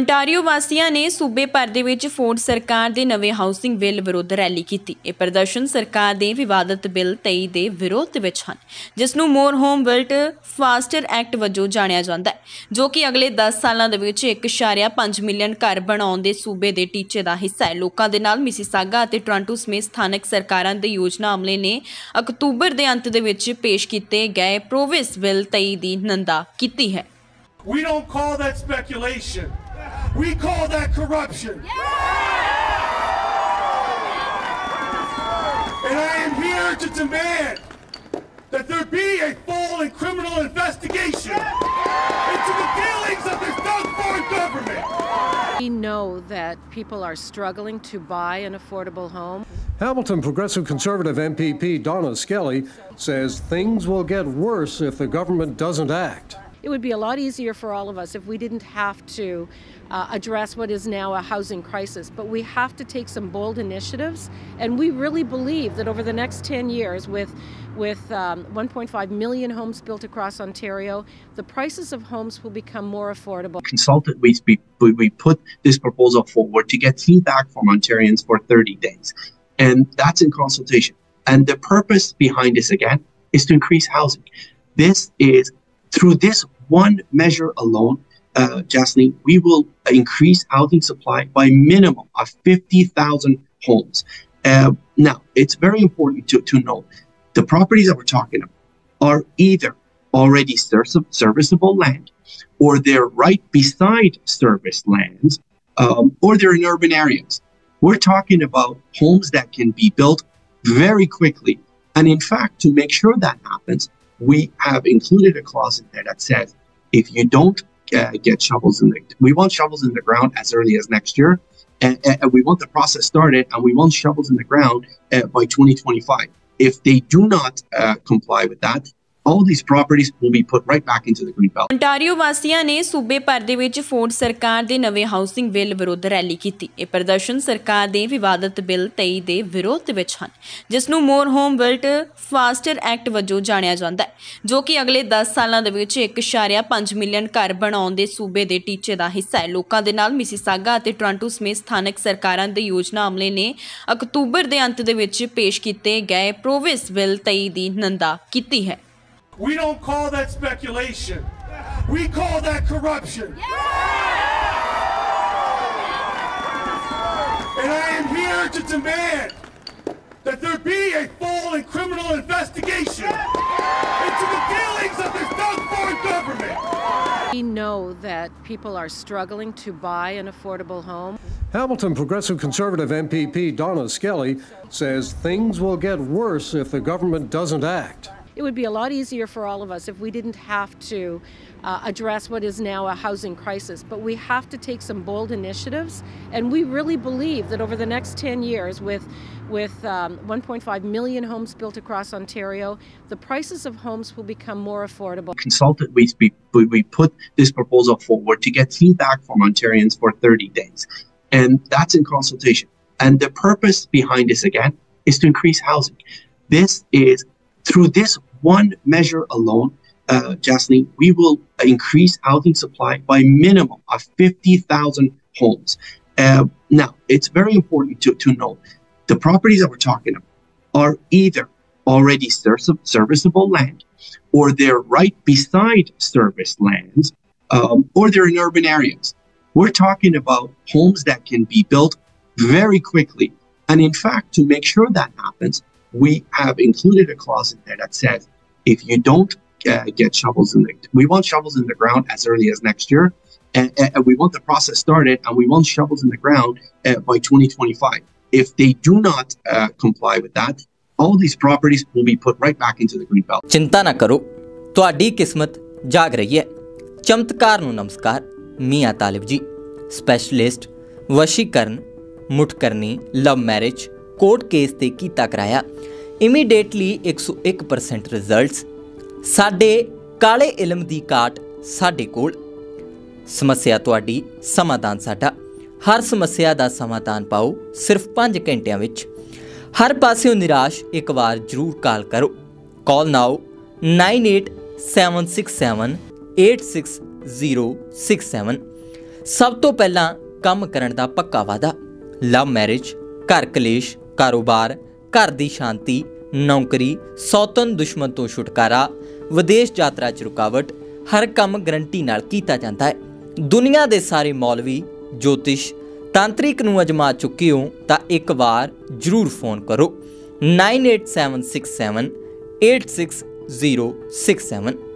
ontario ਵਾਸੀਆਂ ਨੇ ਸੂਬੇ ਭਰ ਦੇ ਵਿੱਚ ਫੋਰਡ ਸਰਕਾਰ ਦੇ ਨਵੇਂ ਹਾਊਸਿੰਗ ਬਿੱਲ ਵਿਰੁੱਧ ਰੈਲੀ ਕੀਤੀ। ਇਹ ਪ੍ਰਦਰਸ਼ਨ ਸਰਕਾਰ ਦੇ ਵਿਵਾਦਤ ਬਿੱਲ 23 ਦੇ ਵਿਰੋਧ ਵਿੱਚ ਹਨ, ਜਿਸ ਨੂੰ more home built faster act ਵਜੋਂ ਜਾਣਿਆ ਜਾਂਦਾ ਹੈ, ਜੋ ਕਿ ਅਗਲੇ 10 ਸਾਲਾਂ ਦੇ ਵਿੱਚ 1.5 ਮਿਲੀਅਨ ਘਰ ਬਣਾਉਣ ਦੇ ਸੂਬੇ ਦੇ ਟੀਚੇ ਦਾ ਹਿੱਸਾ ਹੈ। ਲੋਕਾਂ ਦੇ ਨਾਲ ਮਿਸੀਸਾਗਾ ਅਤੇ ਟੋਰਾਂਟੋ ਸਮੇਤ ਸਥਾਨਕ ਸਰਕਾਰਾਂ ਦੇ ਯੋਜਨਾ ਅਮਲੇ ਨੇ ਅਕਤੂਬਰ ਦੇ ਅੰਤ ਦੇ ਵਿੱਚ ਪੇਸ਼ ਕੀਤੇ ਗਏ ਪ੍ਰੋਵਿਸ ਬਿੱਲ 23 ਦੀ ਨਿੰਦਾ ਕੀਤੀ ਹੈ। We don't call that speculation. We call that corruption. And I am here to demand that there be a full and criminal investigation into the dealings of this Doug Ford government. We know that people are struggling to buy an affordable home. Hamilton Progressive Conservative MPP Donna Skelly says things will get worse if the government doesn't act. It would be a lot easier for all of us if we didn't have to uh, address what is now a housing crisis. But we have to take some bold initiatives, and we really believe that over the next 10 years, with with um, 1.5 million homes built across Ontario, the prices of homes will become more affordable. consulted, we, we, we put this proposal forward to get feedback from Ontarians for 30 days. And that's in consultation. And the purpose behind this, again, is to increase housing. This is through this one measure alone, uh, we will increase housing supply by minimum of 50,000 homes. Uh, now, it's very important to, to note the properties that we're talking about are either already ser- serviceable land or they're right beside service lands um, or they're in urban areas. We're talking about homes that can be built very quickly. And in fact, to make sure that happens, we have included a clause in there that says if you don't uh, get shovels in the, we want shovels in the ground as early as next year. And, and we want the process started and we want shovels in the ground uh, by 2025. If they do not uh, comply with that, all these properties will be put right back into the green belt. ontario ਵਾਸੀਆਂ ਨੇ ਸੂਬੇ ਭਰ ਦੇ ਵਿੱਚ Ford ਸਰਕਾਰ ਦੇ ਨਵੇਂ housing bill ਵਿਰੁੱਧ ਰੈਲੀ ਕੀਤੀ। ਇਹ ਪ੍ਰਦਰਸ਼ਨ ਸਰਕਾਰ ਦੇ ਵਿਵਾਦਤ ਬਿੱਲ 23 ਦੇ ਵਿਰੋਧ ਵਿੱਚ ਹਨ, ਜਿਸ ਨੂੰ more home built faster act ਵਜੋਂ ਜਾਣਿਆ ਜਾਂਦਾ ਹੈ, ਜੋ ਕਿ ਅਗਲੇ 10 ਸਾਲਾਂ ਦੇ ਵਿੱਚ 1.5 ਮਿਲੀਅਨ ਘਰ ਬਣਾਉਣ ਦੇ ਸੂਬੇ ਦੇ ਟੀਚੇ ਦਾ ਹਿੱਸਾ ਹੈ। ਲੋਕਾਂ ਦੇ ਨਾਲ ਮਿਸੀਸਾਗਾ ਅਤੇ ਟੋਰਾਂਟੋ ਸਮੇਤ ਸਥਾਨਕ ਸਰਕਾਰਾਂ ਦੇ ਯੋਜਨਾ ਅਮਲੇ ਨੇ ਅਕਤੂਬਰ ਦੇ ਅੰਤ ਦੇ ਵਿੱਚ ਪੇਸ਼ ਕੀਤੇ ਗਏ ਪ੍ਰੋਵਿਸ ਬਿੱਲ 23 ਦੀ ਨਿੰਦਾ ਕੀਤੀ ਹੈ। We don't call that speculation. We call that corruption. And I am here to demand that there be a full and criminal investigation into the dealings of this Doug Ford government. We know that people are struggling to buy an affordable home. Hamilton Progressive Conservative MPP Donna Skelly says things will get worse if the government doesn't act. It would be a lot easier for all of us if we didn't have to uh, address what is now a housing crisis. But we have to take some bold initiatives, and we really believe that over the next 10 years, with with um, 1.5 million homes built across Ontario, the prices of homes will become more affordable. Consulted, we, we, we put this proposal forward to get feedback from Ontarians for 30 days. And that's in consultation. And the purpose behind this, again, is to increase housing. This is through this one measure alone, uh, Jasleen, we will increase housing supply by minimum of 50,000 homes. Uh, now, it's very important to, to note the properties that we're talking about are either already ser- serviceable land or they're right beside service lands um, or they're in urban areas. We're talking about homes that can be built very quickly. And in fact, to make sure that happens, we have included a clause in there that says if you don't uh, get shovels in the, we want shovels in the ground as early as next year. And, and we want the process started and we want shovels in the ground uh, by 2025. If they do not uh, comply with that, all these properties will be put right back into the green belt. ਚਿੰਤਾ ਨਾ ਕਰੋ ਤੁਹਾਡੀ ਕਿਸਮਤ ਜਾਗ ਰਹੀ ਹੈ ਚਮਤਕਾਰ ਨੂੰ ਨਮਸਕਾਰ ਮੀਆਂ ਤਾਲਿਬ ਜੀ ਸਪੈਸ਼ਲਿਸਟ ਵਸ਼ੀਕਰਨ ਮੁਠਕਰਨੀ ਲਵ ਮੈਰਿਜ ਕੋਰਟ ਕੇਸ ਤੇ ਕੀਤਾ ਕਰਾਇਆ ਇਮੀਡੀਏਟਲੀ 101% ਰਿਜ਼ਲਟਸ ਸਾਡੇ ਕਾਲੇ ਇਲਮ ਦੀ ਕਾਟ ਸਾਡੇ ਕੋਲ ਸਮੱਸਿਆ ਤੁਹਾਡੀ ਸਮਾਧਾਨ ਸਾਡਾ ਹਰ ਸਮੱਸਿਆ ਦਾ ਸਮਾਧਾਨ ਪਾਓ ਸਿਰਫ 5 ਘੰਟਿਆਂ ਵਿੱਚ ਹਰ ਪਾਸਿਓਂ ਨਿਰਾਸ਼ ਇੱਕ ਵਾਰ ਜ਼ਰੂਰ ਕਾਲ ਕਰੋ ਕਾਲ ਨਾਓ 9876786067 ਸਭ ਤੋਂ ਪਹਿਲਾਂ ਕੰਮ ਕਰਨ ਦਾ ਪੱਕਾ ਵਾਦਾ ਲਵ ਮੈਰਿਜ ਘਰ ਕਲੇਸ਼ ਕਾਰੋਬਾਰ, ਘਰ ਦੀ ਸ਼ਾਂਤੀ, ਨੌਕਰੀ, ਸੌਤਨ ਦੁਸ਼ਮਣ ਤੋਂ ਛੁਟਕਾਰਾ, ਵਿਦੇਸ਼ ਯਾਤਰਾ 'ਚ ਰੁਕਾਵਟ, ਹਰ ਕੰਮ ਗਰੰਟੀ ਨਾਲ ਕੀਤਾ ਜਾਂਦਾ ਹੈ। ਦੁਨੀਆ ਦੇ ਸਾਰੇ ਮੌਲਵੀ, ਜੋਤਿਸ਼, ਤਾਂਤਰਿਕ ਨੂੰ ਅਜਮਾ ਚੁੱਕੇ ਹੋ ਤਾਂ ਇੱਕ ਵਾਰ ਜਰੂਰ ਫੋਨ ਕਰੋ। 98767 86067